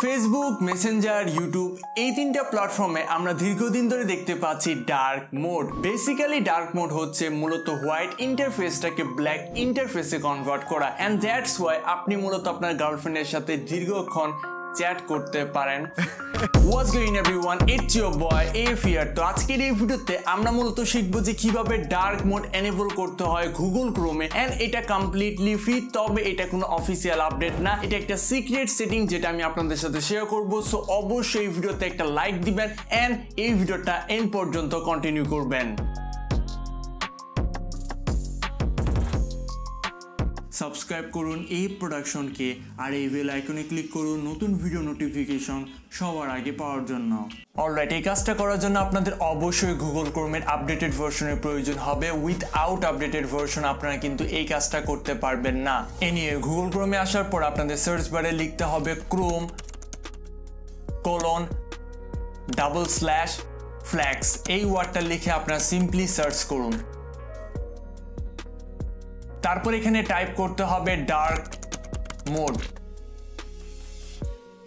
Facebook Messenger YouTube এই তিনটা প্ল্যাটফর্মে আমরা দীর্ঘদিন ধরে দেখতে পাচ্ছি dark mode basically dark mode হচ্ছে মূলত হোয়াইট ইন্টারফেসটাকে ব্ল্যাক ইন্টারফেসে কনভার্ট করা। অ্যান্ড দ্যাটস ওয়াই আপনি মূলত আপনার গার্লফ্রেন্ডের সাথে দীর্ঘক্ষণ চ্যাট করতে পারেন। Was going everyone it's your boy a fear তো আজকের এই ভিডিওতে আমরা মূলত শিখব যে কীভাবে ডার্ক মোড এনেবল করতে হয় গুগল ক্রোমে এন্ড এটা কমপ্লিটলি ফ্রি তবে এটা কোনো অফিসিয়াল আপডেট না। এটা একটা সিক্রেট সেটিং যেটা আমি আপনাদের সাথে শেয়ার করব। সো অবশ্যই এই ভিডিওতে একটা লাইক দিবেন। এন্ড এই ভিডিওটা এন পর্যন্ত কন্টিনিউ করবেন। সাবস্ক্রাইব করুন এই প্রোডাকশনকে আর এই বেল আইকনে ক্লিক করুন নতুন ভিডিও নোটিফিকেশন সবার আগে পাওয়ার জন্য। অলরাইট এই কাজটা করার জন্য আপনাদের অবশ্যই গুগল ক্রোমের আপডেটেড ভার্সনের প্রয়োজন হবে। উইথআউট আপডেটেড ভার্সন আপনারা কিন্তু এই কাজটা করতে পারবেন না। এ নিয়ে গুগল ক্রোমে আসার পর আপনাদের সার্চ বারে লিখতে হবে chrome colon double slash flags এই ওয়ার্ডটা লিখে আপনারা সিম্পলি সার্চ করুন। তারপর এখানে টাইপ করতে হবে ডার্ক মোড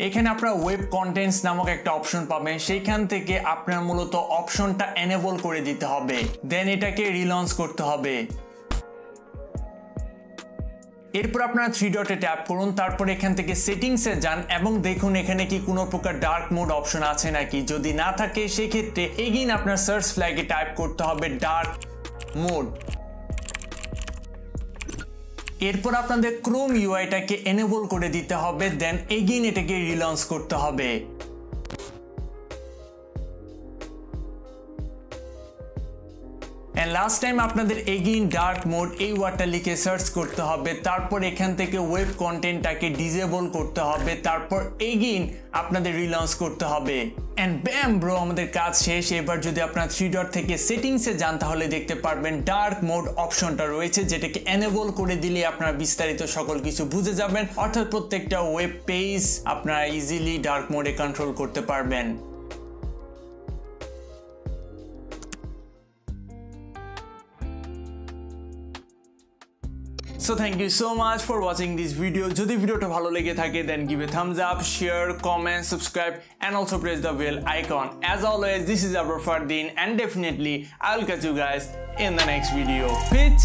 এখানে আপনারা ওয়েব কন্টেন্টস নামক একটা অপশন পাবেন। সেইখান থেকে আপনার মূলত অপশনটা এনেবল করে দিতে হবে। দেন এটাকে রিলঞ্চ করতে হবে। এরপর আপনারা থ্রি ডটে ট্যাপ করুন। তারপর এখান থেকে সেটিংসে যান এবং দেখুন এখানে কি কোনো প্রকার ডার্ক মোড অপশন আছে নাকি। যদি না থাকে, সেক্ষেত্রে এগিন আপনার সার্চ ফ্ল্যাগে টাইপ করতে হবে ডার্ক মোড এরপর আপনাদের ক্রোম ইউআইটাকে এনেবল করে দিতে হবে দেন এগেইন এটাকে রিলঞ্চ করতে হবে। লাস্ট টাইম আপনাদের এগেইন ডার্ক মোড এই ওয়ার্ডটা লিখে সার্চ করতে হবে। তারপর এখান থেকে ওয়েব কন্টেন্টটাকে ডিজেবল করতে হবে। তারপর এগেইন আপনাদের রিলঞ্চ করতে হবে। অ্যান্ড ব্যাম ব্রো আমাদের কাজ শেষ। এবার যদি আপনার থ্রি ডট থেকে সেটিংসে যান, তাহলে দেখতে পারবেন ডার্ক মোড অপশনটা রয়েছে, যেটাকে এনেবল করে দিলে আপনারা বিস্তারিত সকল কিছু বুঝে যাবেন। অর্থাৎ প্রত্যেকটা ওয়েব পেজ আপনারা ইজিলি ডার্ক মোডে কন্ট্রোল করতে পারবেন। So thank you so much for watching this video যদি ভিডিওটা ভালো লেগে থাকে then give a thumbs up share comment subscribe and also press the bell icon as always this is আবার Fardin and definitely I will catch you guys in the next video. Pitch!